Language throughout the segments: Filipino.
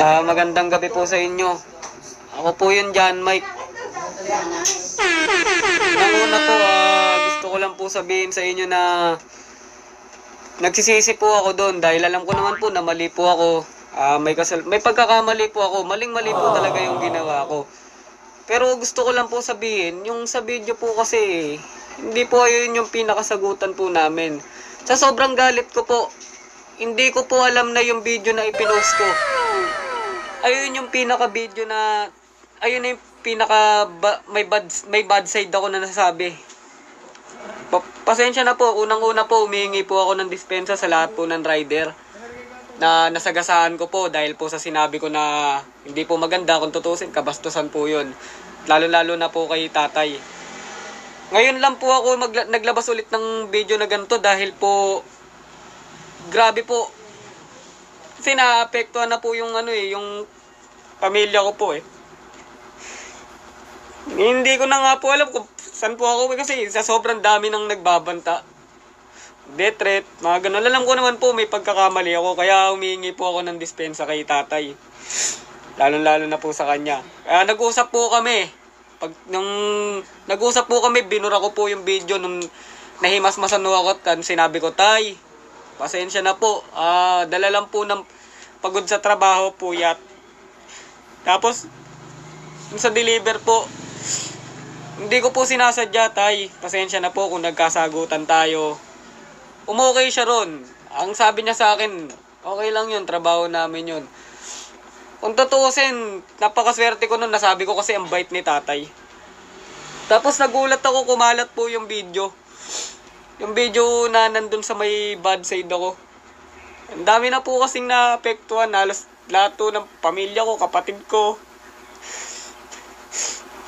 Ah, magandang gabi po sa inyo. Ako po yun dyan, Mike. Unang-una po, ah, gusto ko lang po sabihin sa inyo na nagsisisi po ako doon dahil alam ko naman po na mali po ako. Ah, may, kasal may pagkakamali po ako. Maling-mali po talaga yung ginawa ko. Pero gusto ko lang po sabihin, yung sa video po kasi, hindi po ayun yung pinakasagutan po namin. Sa sobrang galit ko po, hindi ko po alam na yung video na ipinost ko. Ayun yung pinaka video na ayun yung pinaka ba- may bad may bad side ako na nasasabi. Pa- pasensya na po, unang-una po humihingi po ako ng dispensa sa lahat po ng rider na nasagasaan ko po dahil po sa sinabi ko na hindi po maganda kung tutusin, kabastusan po yun. Lalo-lalo na po kay tatay. Ngayon lang po ako naglabas ulit ng video na ganito dahil po grabe po. Kasi naapektuhan na po yung ano eh, yung pamilya ko po eh. Hindi ko na nga po alam kung saan po ako eh, kasi sa sobrang dami nang nagbabanta. Death threat, mga ganun. Alam ko naman po may pagkakamali ako kaya humihingi po ako ng dispensa kay tatay. Lalo-lalo na po sa kanya. Kaya nag-usap po kami. Pag nung nag-usap po kami, binura ko po yung video nung nahimas-masan ako at sinabi ko, Tay, pasensya na po. Ah, dala lang po ng pagod sa trabaho po yat. Tapos, sa deliver po, hindi ko po sinasadya, Tay. Pasensya na po kung nagkasagutan tayo. Umokay siya ron. Ang sabi niya sa akin, okay lang yun, trabaho namin yun. Kung tutuusin, napakaswerte ko nun, nasabi ko kasi ang bait ni tatay. Tapos nagulat ako, kumalat po yung video. Yung video na nandun sa may bad side ako. Ang dami na po kasing naapektuhan, halos lahat po ng pamilya ko, kapatid ko.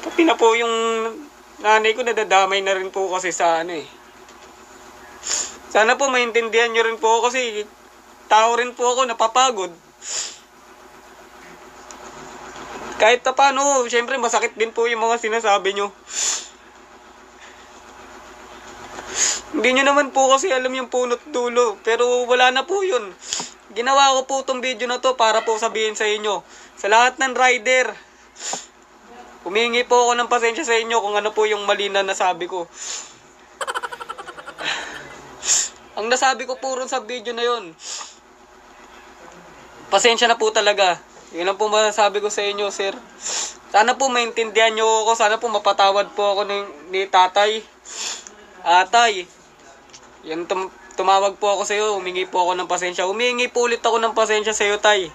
Pati na po yung nanay ko nadadamay na rin po kasi sa ano eh. Sana po maintindihan nyo rin po ako kasi tao rin po ako napapagod. Kahit na paano, syempre masakit din po yung mga sinasabi nyo. Hindi nyo naman po kasi alam yung punot dulo. Pero wala na po yun. Ginawa ko po tong video na to para po sabihin sa inyo. Sa lahat ng rider, humingi po ako ng pasensya sa inyo kung ano po yung mali na nasabi ko. Ang nasabi ko puro sa video na yon. Pasensya na po talaga. Yun lang po masasabi ko sa inyo, sir. Sana po maintindihan nyo ako. Sana po mapatawad po ako ni, ni tatay. Atay. Yan tum- tumawag po ako sa iyo. Humingi po ako ng pasensya. Humingi po ulit ako ng pasensya sa iyo, tay.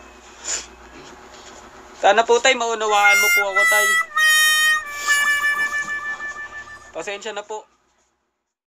Sana po, tay, maunawaan mo po ako, tay. Pasensya na po.